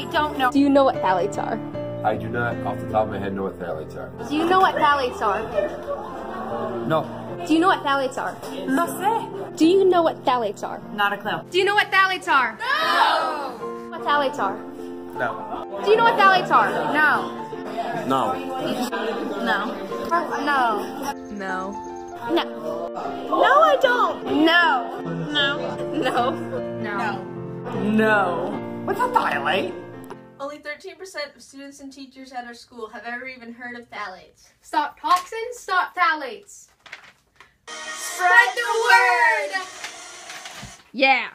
know Do you know what phthalates are? I do not, off the top of my head, know what phthalates are. Do you know what phthalates are? No. Do you know what phthalates are? No sé. Do you know what phthalates are? Not a clue. Do you know what phthalates are? No! What phthalates are? No. Do you know what phthalates are? No. No. No. No. No. No. No, I don't. No. No. No. No. No. What's a dilate? Only 13% of students and teachers at our school have ever even heard of phthalates. Stop toxins, stop phthalates. Spread the word! Yeah.